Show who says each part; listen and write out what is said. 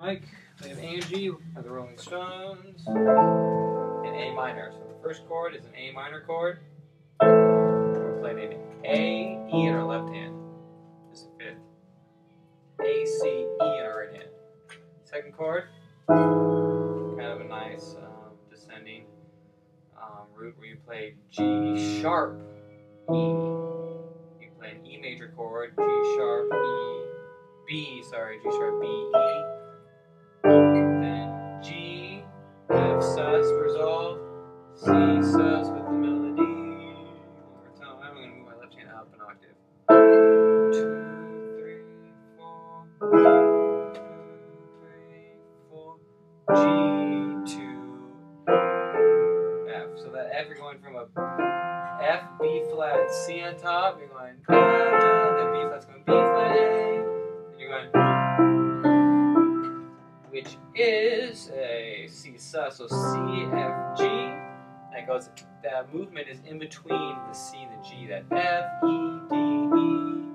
Speaker 1: Mike, we have Angie of the Rolling Stones in A minor. So the first chord is an A minor chord. We're playing an A, E in our left hand. This is fifth. A, C, E in our right hand. Second chord, kind of a nice um, descending um, root where you play G sharp, E. You play an E major chord, G sharp, E, B, sorry, G sharp, B, E. resolve, with the melody. Time. I'm going to move my left hand up an octave. G F. So that F, you're going from a F, B flat, C on top. You're going da, then B flat's going B flat, A. Then you're going which is a Sus, so C F G. That goes. That movement is in between the C and the G. That F E D E